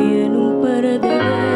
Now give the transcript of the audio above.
E num paradeiro.